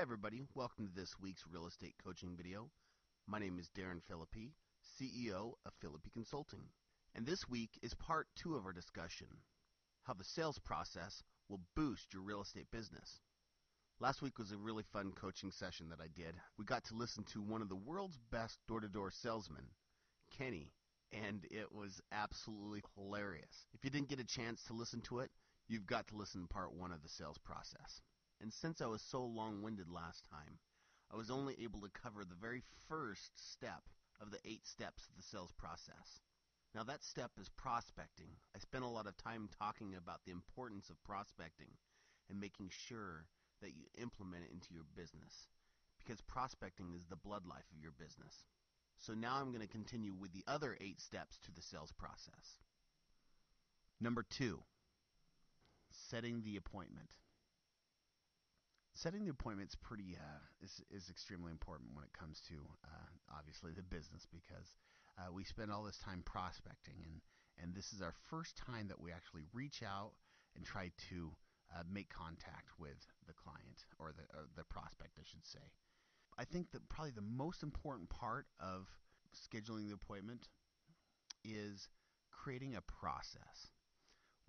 everybody, welcome to this week's real estate coaching video. My name is Daren Phillipy, CEO of Phillipy Consulting. And this week is part two of our discussion how the sales process will boost your real estate business. Last week was a really fun coaching session that I did. We got to listen to one of the world's best door to door salesmen, Kenny, and it was absolutely hilarious. If you didn't get a chance to listen to it, you've got to listen to part one of the sales process. And since I was so long winded last time, I was only able to cover the very first step of the eight steps of the sales process. Now, that step is prospecting. I spent a lot of time talking about the importance of prospecting and making sure that you implement it into your business because prospecting is the blood life of your business. So now I'm going to continue with the other eight steps to the sales process. Number two, setting the appointment. Setting the appointment's pretty uh, is is extremely important when it comes to uh, obviously the business because uh, we spend all this time prospecting and and this is our first time that we actually reach out and try to uh, make contact with the client or the or the prospect I should say. I think that probably the most important part of scheduling the appointment is creating a process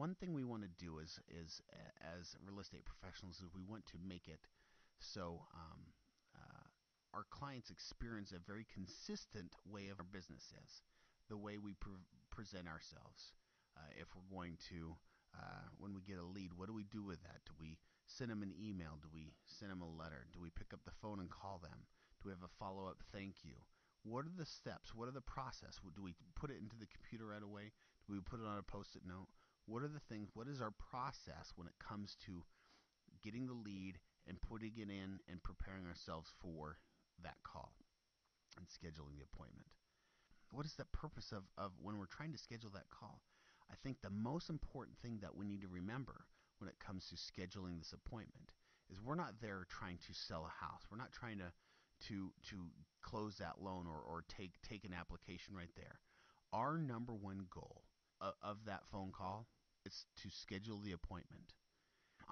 one thing we want to do is is as real estate professionals is we want to make it so um, uh, our clients experience a very consistent way of our business is the way we pre- present ourselves. Uh, if we're going to uh, when we get a lead, what do we do with that? Do we send them an email? Do we send them a letter? Do we pick up the phone and call them? Do we have a follow up thank you? What are the steps? What are the process? Do we put it into the computer right away? Do we put it on a post it note? What are the things, what is our process when it comes to getting the lead and putting it in and preparing ourselves for that call and scheduling the appointment? What is the purpose of, of when we're trying to schedule that call? I think the most important thing that we need to remember when it comes to scheduling this appointment is we're not there trying to sell a house. We're not trying to to to close that loan or, or take take an application right there. Our number one goal of, of that phone call is to schedule the appointment.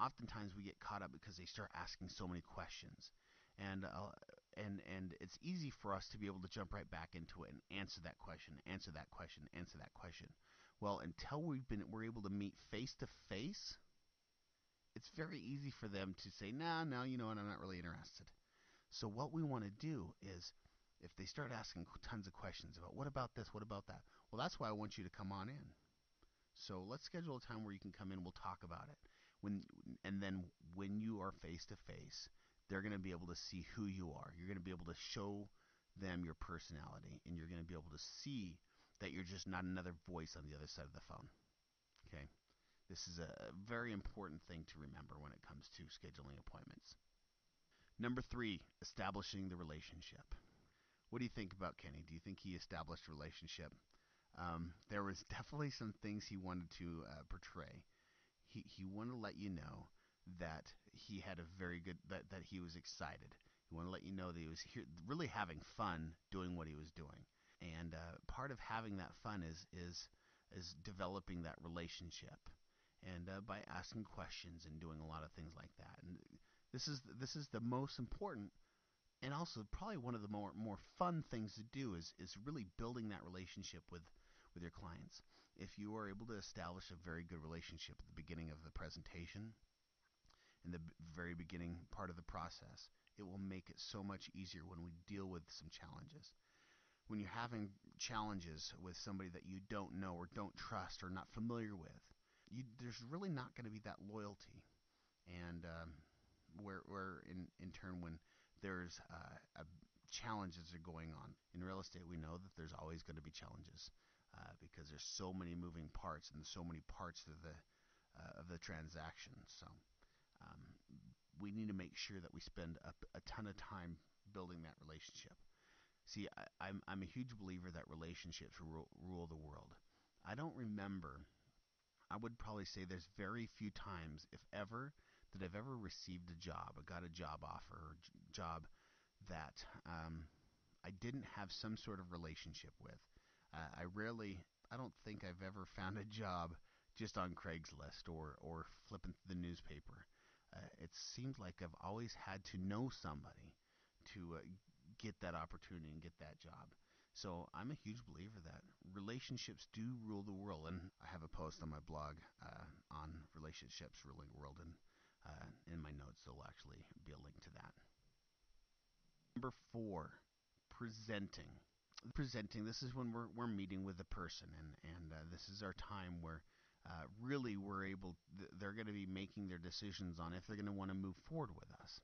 Oftentimes we get caught up because they start asking so many questions, and uh, and and it's easy for us to be able to jump right back into it and answer that question, answer that question, answer that question. Well, until we've been we're able to meet face to face, it's very easy for them to say, "Nah, no, you know what? I'm not really interested." So what we want to do is if they start asking tons of questions about what about this, what about that, well, that's why I want you to come on in. So let's schedule a time where you can come in. We'll talk about it. When and then when you are face to face, they're going to be able to see who you are. You're going to be able to show them your personality, and you're going to be able to see that you're just not another voice on the other side of the phone. Okay, this is a very important thing to remember when it comes to scheduling appointments. Number three, establishing the relationship. What do you think about Kenny? Do you think he established a relationship? Um, there was definitely some things he wanted to uh, portray. He he wanted to let you know that he had a very good that that he was excited. He wanted to let you know that he was here, really having fun doing what he was doing. And uh, part of having that fun is is is developing that relationship, and uh, by asking questions and doing a lot of things like that. And this is this is the most important and also probably one of the more more fun things to do is is really building that relationship with with your clients. If you are able to establish a very good relationship at the beginning of the presentation, in the very beginning part of the process, it will make it so much easier when we deal with some challenges. When you're having challenges with somebody that you don't know or don't trust or not familiar with, you, there's really not going to be that loyalty. And um, where, where in, in turn, when there's uh, a challenges are going on in real estate, we know that there's always going to be challenges uh, because there's so many moving parts and so many parts of the uh, of the transaction. So um, we need to make sure that we spend a, a ton of time building that relationship. See, I, I'm I'm a huge believer that relationships rule, rule the world. I don't remember. I would probably say there's very few times, if ever, that I've ever received a job, got a job offer, or job that um, I didn't have some sort of relationship with. Uh, I rarely, I don't think I've ever found a job just on Craigslist or or flipping the newspaper. uh, it seems like I've always had to know somebody to uh, get that opportunity and get that job. So I'm a huge believer that relationships do rule the world, and I have a post on my blog uh, on relationships ruling the world, and uh, in my notes there'll actually be a link to that. Number four, presenting. Presenting. This is when we're we're meeting with the person, and and uh, this is our time where uh, really we're able. They're going to be making their decisions on if they're going to want to move forward with us.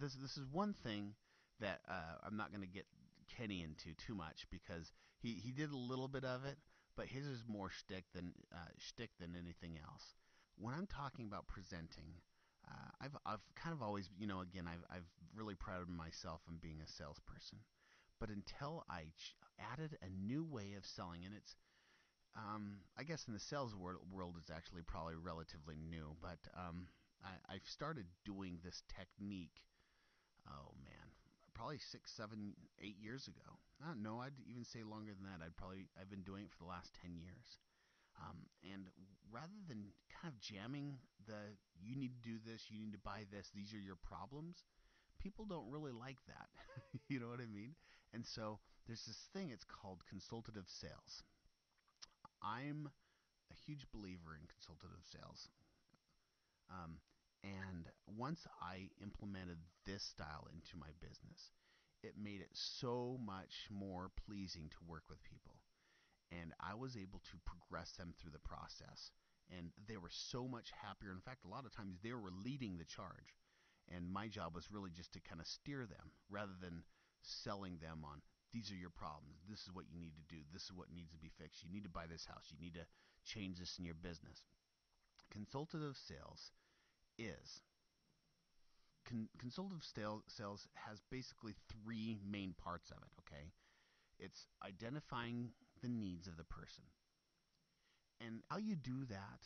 This this is one thing that uh, I'm not going to get Kenny into too much because he, he did a little bit of it, but his is more shtick than uh, shtick than anything else. When I'm talking about presenting, uh, I've I've kind of always you know again I've I've really prided myself on being a salesperson, but until I added a new way of selling, and it's um, I guess in the sales world, world it's actually probably relatively new, but um, I, I've started doing this technique. Oh man, probably six, seven, eight years ago. No, I'd even say longer than that. I'd probably I've been doing it for the last ten years. Um, and rather than kind of jamming the you need to do this, you need to buy this, these are your problems, people don't really like that. you know what I mean? And so there's this thing, it's called consultative sales. I'm a huge believer in consultative sales. Um, and once I implemented this style into my business, it made it so much more pleasing to work with people. And I was able to progress them through the process. And they were so much happier. In fact, a lot of times they were leading the charge. And my job was really just to kind of steer them rather than selling them on these are your problems. This is what you need to do. This is what needs to be fixed. You need to buy this house. You need to change this in your business. Consultative sales is. Con- consultative sales has basically three main parts of it, okay? It's identifying the needs of the person. And how you do that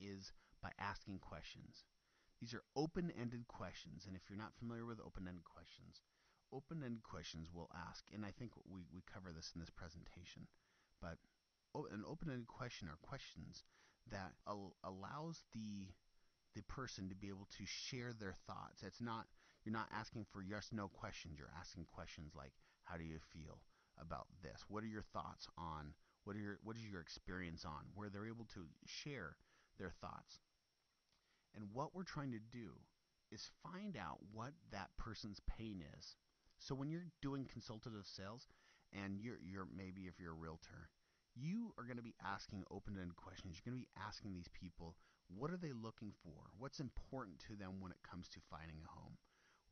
is by asking questions. These are open ended questions, and if you're not familiar with open ended questions, open ended questions we'll ask, and I think we, we cover this in this presentation, but an open ended question are questions that al- allows the the person to be able to share their thoughts. It's not you're not asking for yes no questions. You're asking questions like how do you feel about this? What are your thoughts on what are your what is your experience on? Where they're able to share their thoughts. And what we're trying to do is find out what that person's pain is. So when you're doing consultative sales and you're you're maybe if you're a realtor you are going to be asking open-ended questions. You're going to be asking these people, what are they looking for? What's important to them when it comes to finding a home?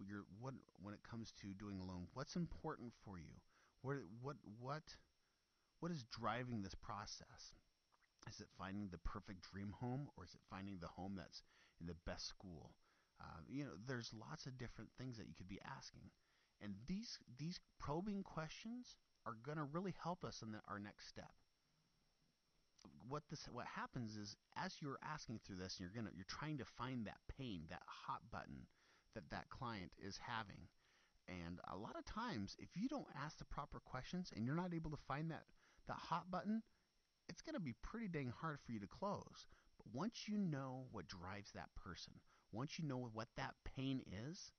You're, what when it comes to doing a loan, what's important for you? What what what what is driving this process? Is it finding the perfect dream home, or is it finding the home that's in the best school? Uh, you know, there's lots of different things that you could be asking, and these these probing questions are going to really help us in the, our next step. What this what happens is as you're asking through this you're gonna you're trying to find that pain that hot button that that client is having. And a lot of times if you don't ask the proper questions and you're not able to find that that hot button it's going to be pretty dang hard for you to close. But once you know what drives that person once you know what that pain is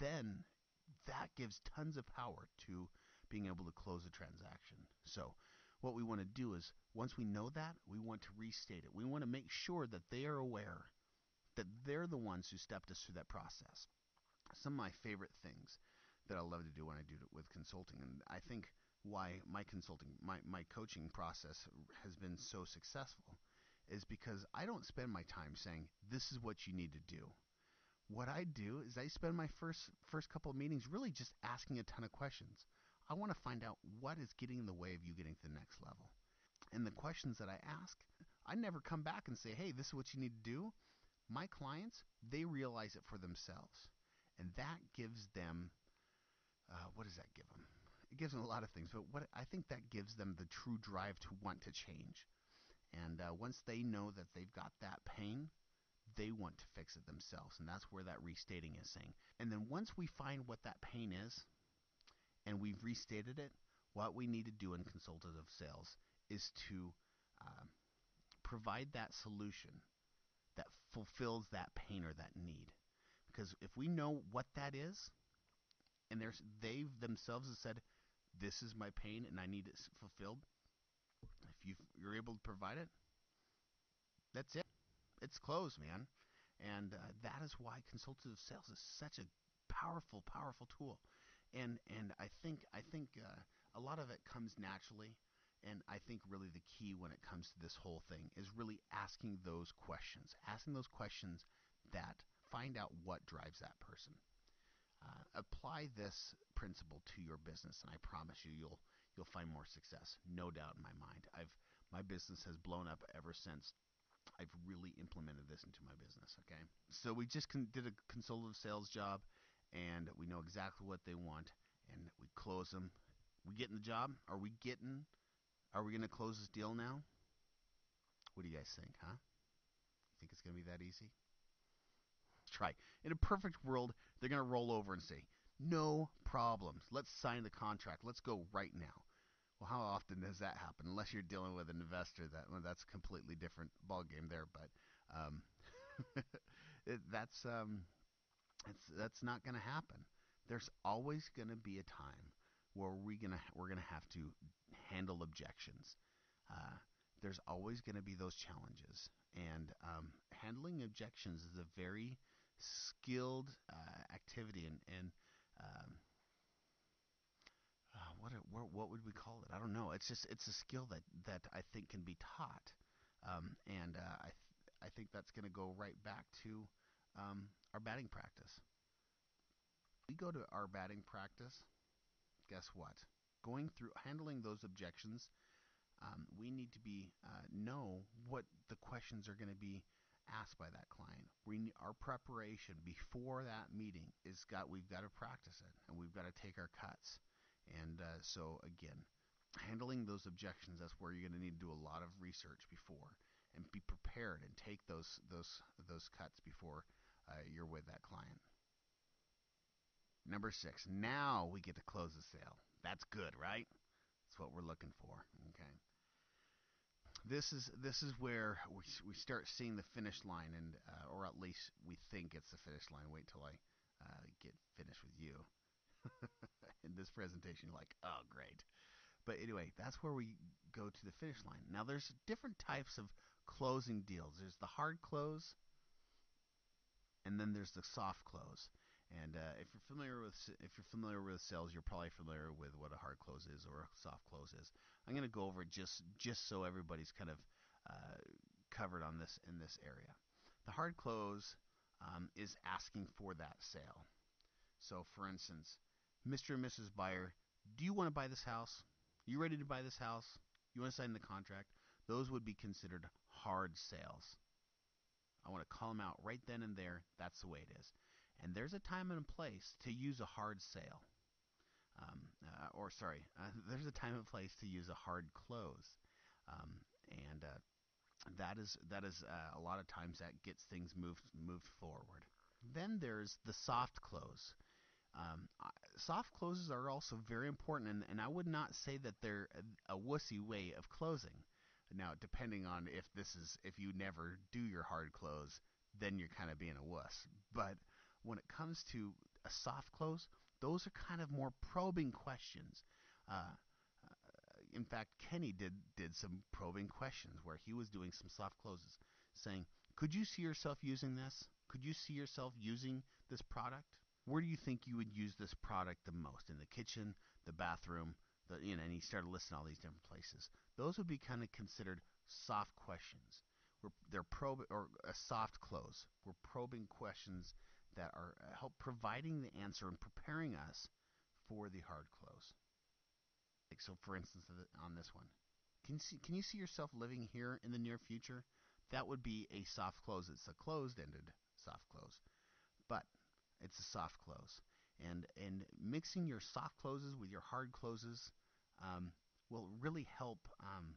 then that gives tons of power to being able to close a transaction so what we want to do is once we know that, we want to restate it. We want to make sure that they are aware that they're the ones who stepped us through that process. Some of my favorite things that I love to do when I do it with consulting, and I think why my consulting, my, my coaching process has been so successful is because I don't spend my time saying, this is what you need to do. What I do is I spend my first first couple of meetings really just asking a ton of questions. I want to find out what is getting in the way of you getting to the next level. And the questions that I ask, I never come back and say, hey, this is what you need to do. My clients, they realize it for themselves. And that gives them, uh, what does that give them? It gives them a lot of things, but what I think that gives them the true drive to want to change. And uh, once they know that they've got that pain, they want to fix it themselves. And that's where that restating is saying. And then once we find what that pain is, and we've restated it, what we need to do in consultative sales is to uh, provide that solution that fulfills that pain or that need. Because if we know what that is, and there's they themselves have said, "This is my pain and I need it fulfilled," if you you're able to provide it, that's it. It's closed, man. And uh, that is why consultative sales is such a powerful, powerful tool. And and I think I think uh, a lot of it comes naturally. And I think really the key when it comes to this whole thing is really asking those questions, asking those questions that find out what drives that person. Uh, apply this principle to your business, and I promise you, you'll you'll find more success. No doubt in my mind. I've my business has blown up ever since I've really implemented this into my business. Okay, so we just con- did a consultative sales job, and we know exactly what they want, and we close them. We getting the job? Are we getting? Are we going to close this deal now? What do you guys think, huh? You think it's going to be that easy? Try. In a perfect world, they're going to roll over and say, "No problems. Let's sign the contract. Let's go right now." Well, how often does that happen? Unless you're dealing with an investor, that well, that's a completely different ballgame there. But um, it, that's um, that's not going to happen. There's always going to be a time where we gonna we're gonna have to handle objections. Uh, there's always going to be those challenges, and um, handling objections is a very skilled uh, activity, and, and um, uh, what, what what would we call it? I don't know. It's just it's a skill that that I think can be taught, um, and uh, I th- I think that's going to go right back to um, our batting practice. We go to our batting practice. Guess what? Going through handling those objections, um, we need to be uh, know what the questions are going to be asked by that client. We our preparation before that meeting is got we've got to practice it and we've got to take our cuts. And uh, so, again, handling those objections, that's where you're going to need to do a lot of research before and be prepared and take those, those, those cuts before uh, you're with that client. Number six, now we get to close the sale. That's good, right? That's what we're looking for. Okay. This is this is where we, we start seeing the finish line, and uh, or at least we think it's the finish line. Wait till I uh, get finished with you. in this presentation. You're like, oh, great. But anyway, that's where we go to the finish line. Now, there's different types of closing deals. There's the hard close, and then there's the soft close. And uh, if you're familiar with if you're familiar with sales, you're probably familiar with what a hard close is or a soft close is. I'm going to go over it just just so everybody's kind of uh, covered on this in this area. The hard close um, is asking for that sale. So, for instance, Mr. and Mrs. Buyer, do you want to buy this house? You ready to buy this house? You want to sign the contract? Those would be considered hard sales. I want to call them out right then and there. That's the way it is. And there's a time and a place to use a hard sale. Um, uh, or sorry, uh, there's a time and place to use a hard close. Um, and uh, that is that is uh, a lot of times that gets things moved moved forward. Then there's the soft close. Um, soft closes are also very important, and, and I would not say that they're a, a wussy way of closing. Now, depending on if this is if you never do your hard close, then you're kind of being a wuss. But when it comes to a soft close, those are kind of more probing questions. Uh, uh, in fact, Kenny did did some probing questions where he was doing some soft closes, saying, "Could you see yourself using this? Could you see yourself using this product?" Where do you think you would use this product the most? In the kitchen, the bathroom, the you know, and he started listing all these different places. Those would be kind of considered soft questions. We're, they're probe or a soft close. We're probing questions that are uh, help providing the answer and preparing us for the hard close. Like so, for instance, on this one, can you see, can you see yourself living here in the near future? That would be a soft close. It's a closed-ended soft close. But it's a soft close. And and mixing your soft closes with your hard closes um, will really help um,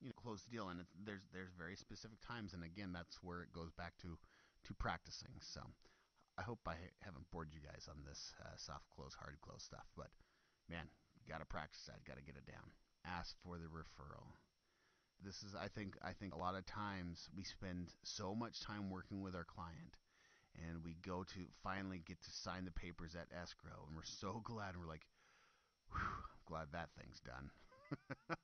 you know close the deal. And there's there's very specific times, and again, that's where it goes back to to practicing. So I hope I haven't bored you guys on this uh, soft close, hard close stuff. But man, got to practice that. Got to get it down. Ask for the referral. This is I think I think a lot of times we spend so much time working with our client and we go to finally get to sign the papers at escrow and we're so glad and we're like I'm glad that thing's done.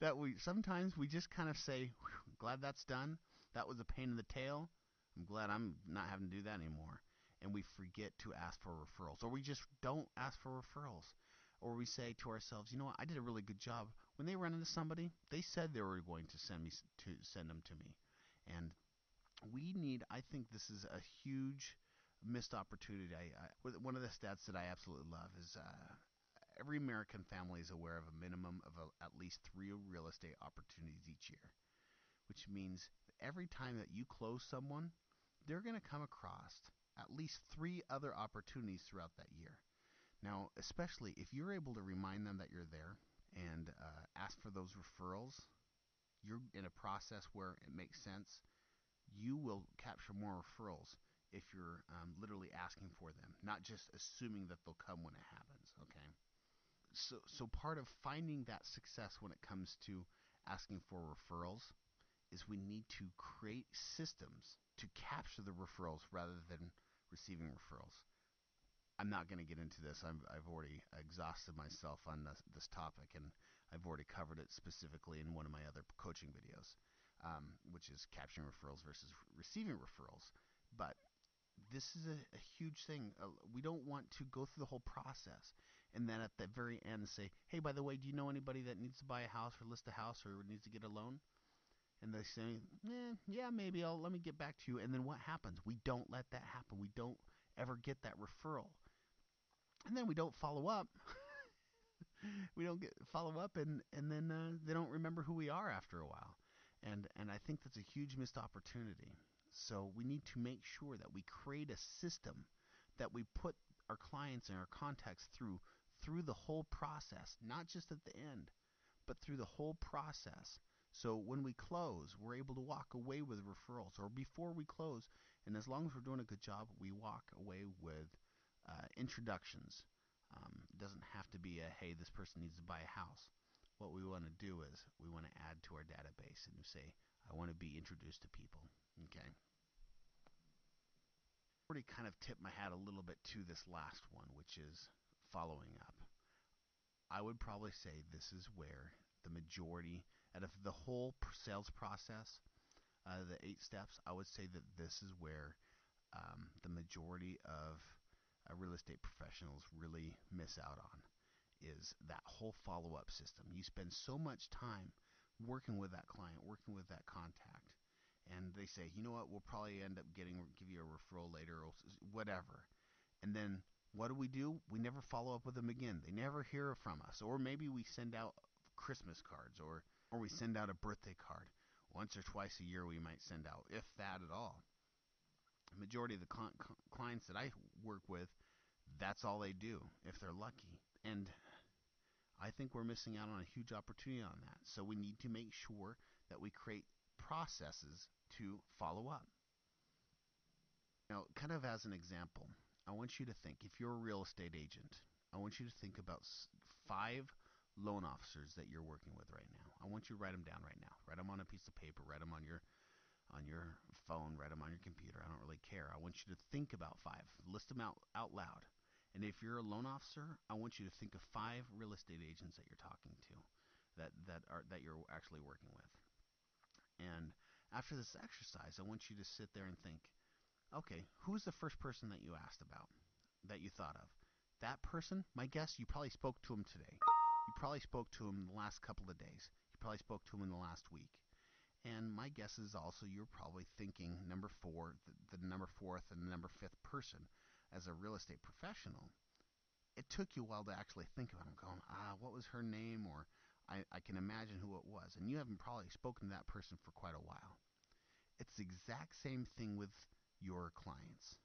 that we sometimes we just kind of say glad that's done. That was a pain in the tail. I'm glad I'm not having to do that anymore. And we forget to ask for referrals or we just don't ask for referrals or we say to ourselves, you know what, I did a really good job. When they run into somebody, they said they were going to send me to send them to me, and we need. I think this is a huge missed opportunity. I, I, one of the stats that I absolutely love is uh, every American family is aware of a minimum of a, at least three real estate opportunities each year, which means every time that you close someone, they're going to come across at least three other opportunities throughout that year. Now, especially if you're able to remind them that you're there and uh, ask for those referrals, you're in a process where it makes sense. You will capture more referrals if you're um, literally asking for them, not just assuming that they'll come when it happens. Okay. So, so part of finding that success when it comes to asking for referrals is we need to create systems to capture the referrals rather than receiving referrals. I'm not going to get into this. i have already exhausted myself on this, this, topic, and I've already covered it specifically in one of my other coaching videos, um, which is capturing referrals versus receiving referrals. But this is a, a huge thing. Uh, we don't want to go through the whole process and then at the very end say, "Hey, by the way, do you know anybody that needs to buy a house or list a house or needs to get a loan?" And they say, eh, "Yeah, maybe I'll let me get back to you." And then what happens? We don't let that happen. We don't ever get that referral and then we don't follow up. we don't get follow up, and and then uh, they don't remember who we are after a while, and and I think that's a huge missed opportunity. So we need to make sure that we create a system that we put our clients and our contacts through through the whole process, not just at the end, but through the whole process. So when we close, we're able to walk away with referrals, or before we close, and as long as we're doing a good job, we walk away with uh, introductions. Um, it doesn't have to be a hey, this person needs to buy a house. What we want to do is we want to add to our database and say, I want to be introduced to people. Okay. Already kind of tipped my hat a little bit to this last one, which is following up. I would probably say this is where the majority out of the whole sales process, uh, the eight steps, I would say that this is where um, the majority of uh, real estate professionals really miss out on is that whole follow up system. You spend so much time working with that client, working with that contact, and they say, you know what, we'll probably end up getting give you a referral later or whatever. And then what do we do? We never follow up with them again. They never hear from us, or maybe we send out Christmas cards or or we send out a birthday card. Once or twice a year we might send out, if that at all The majority of the cl- clients that I work with, that's all they do if they're lucky. And I think we're missing out on a huge opportunity on that. So we need to make sure that we create processes to follow up. Now, kind of as an example, I want you to think if you're a real estate agent, I want you to think about five loan officers that you're working with right now. I want you to write them down right now. Write them on a piece of paper, write them on your on your phone, write them on your computer. I don't really care. I want you to think about five, list them out out loud. And if you're a loan officer, I want you to think of five real estate agents that you're talking to, that that are that you're actually working with. And after this exercise, I want you to sit there and think, okay, who's the first person that you asked about, that you thought of? That person, my guess, you probably spoke to him today. You probably spoke to him the last couple of days. You probably spoke to him in the last week. And my guess is also you're probably thinking number four, the, the number fourth and the number fifth person as a real estate professional. It took you a while to actually think about them, going, ah, what was her name? Or I, I can imagine who it was. And you haven't probably spoken to that person for quite a while. It's the exact same thing with your clients.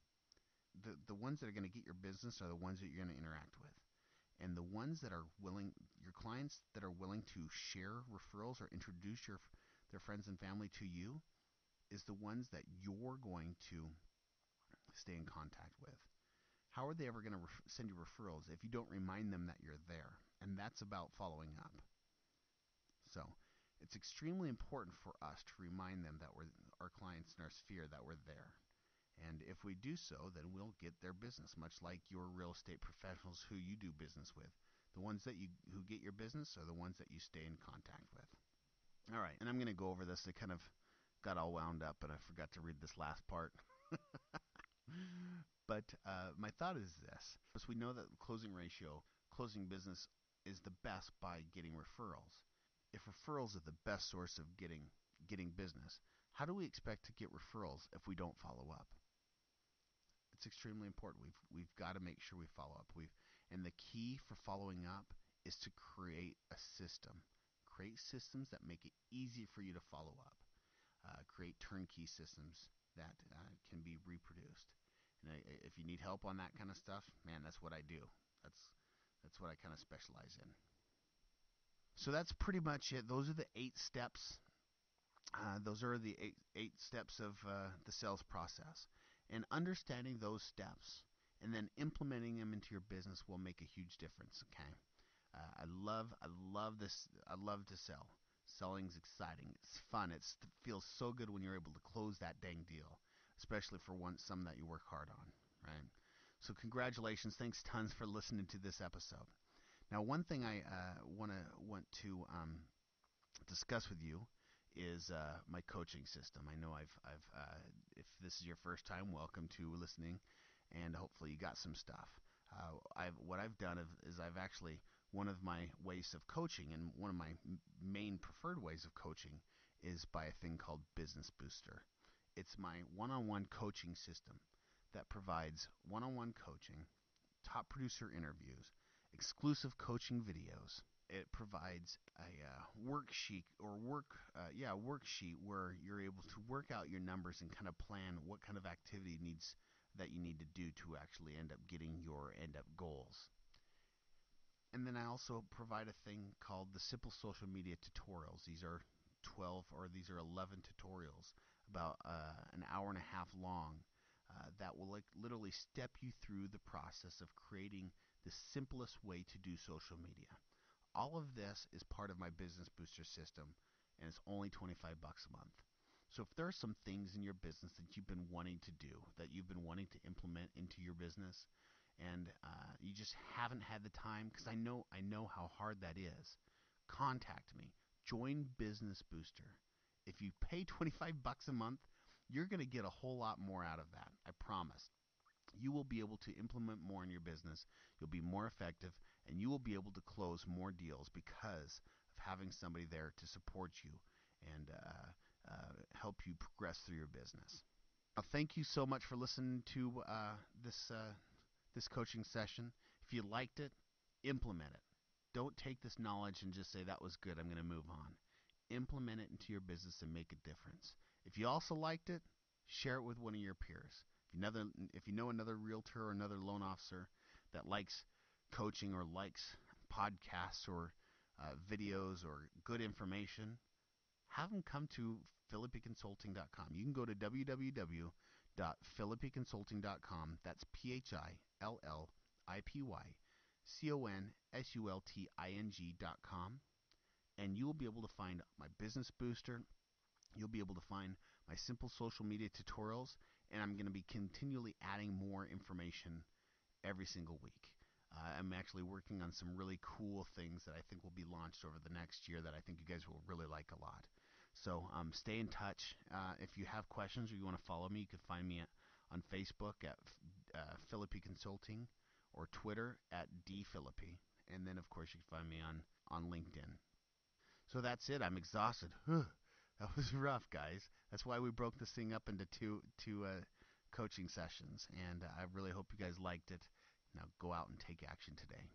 The, the ones that are going to get your business are the ones that you're going to interact with. And the ones that are willing, your clients that are willing to share referrals or introduce your their friends and family to you is the ones that you're going to stay in contact with. How are they ever going to send you referrals if you don't remind them that you're there? And that's about following up. So, it's extremely important for us to remind them that we're our clients in our sphere that we're there. And if we do so, then we'll get their business, much like your real estate professionals who you do business with. The ones that you who get your business are the ones that you stay in contact with. All right, and I'm going to go over this. I kind of got all wound up, and I forgot to read this last part. but uh, my thought is this: because we know that closing ratio, closing business, is the best by getting referrals. If referrals are the best source of getting getting business, how do we expect to get referrals if we don't follow up? It's extremely important. We've we've got to make sure we follow up. We've and the key for following up is to create a system. Create systems that make it easy for you to follow up. Uh, create turnkey systems that uh, can be reproduced. And I, if you need help on that kind of stuff, man, that's what I do. That's that's what I kind of specialize in. So that's pretty much it. Those are the eight steps. Uh, those are the eight, eight steps of uh, the sales process. And understanding those steps and then implementing them into your business will make a huge difference. Okay. Uh, I love, I love this. I love to sell. Selling's exciting. It's fun. It feels so good when you're able to close that dang deal, especially for one some that you work hard on, right? So congratulations. Thanks tons for listening to this episode. Now, one thing I uh, want to want to um, discuss with you is uh, my coaching system. I know I've I've uh, if this is your first time, welcome to listening, and hopefully you got some stuff. Uh, I've what I've done is I've actually one of my ways of coaching and one of my main preferred ways of coaching is by a thing called Business Booster. It's my one-on-one coaching system that provides one-on-one coaching, top producer interviews, exclusive coaching videos. It provides a uh, worksheet or work, uh, yeah, worksheet where you're able to work out your numbers and kind of plan what kind of activity needs that you need to do to actually end up getting your end up goals. And then I also provide a thing called the Simple Social Media Tutorials. These are 12 or these are 11 tutorials about uh, an hour and a half long uh, that will like literally step you through the process of creating the simplest way to do social media. All of this is part of my Business Booster system and it's only 25 bucks a month. So if there are some things in your business that you've been wanting to do, that you've been wanting to implement into your business, and uh, you just haven't had the time, because I know I know how hard that is, contact me. Join Business Booster. If you pay 25 bucks a month, you're going to get a whole lot more out of that. I promise. You will be able to implement more in your business. You'll be more effective, and you will be able to close more deals because of having somebody there to support you and uh, uh, help you progress through your business. Now, thank you so much for listening to uh, this uh, this coaching session. If you liked it, implement it. Don't take this knowledge and just say that was good. I'm going to move on. Implement it into your business and make a difference. If you also liked it, share it with one of your peers. If you, if you know another realtor or another loan officer that likes coaching or likes podcasts or uh, videos or good information, have them come to phillipyconsulting.com. You can go to www.phillipyconsulting.com. That's P H I L L I P Y C O N S U L T I N G.com. And you will be able to find my business booster. You'll be able to find my simple social media tutorials. And I'm going to be continually adding more information every single week. Uh, I'm actually working on some really cool things that I think will be launched over the next year that I think you guys will really like a lot. So um, stay in touch. Uh, if you have questions or you want to follow me, you can find me at, on Facebook at uh, Phillipy Consulting or Twitter at dphillipy. And then, of course, you can find me on, on LinkedIn. So that's it. I'm exhausted. that was rough, guys. That's why we broke this thing up into two, two uh, coaching sessions. And I really hope you guys liked it. Now go out and take action today.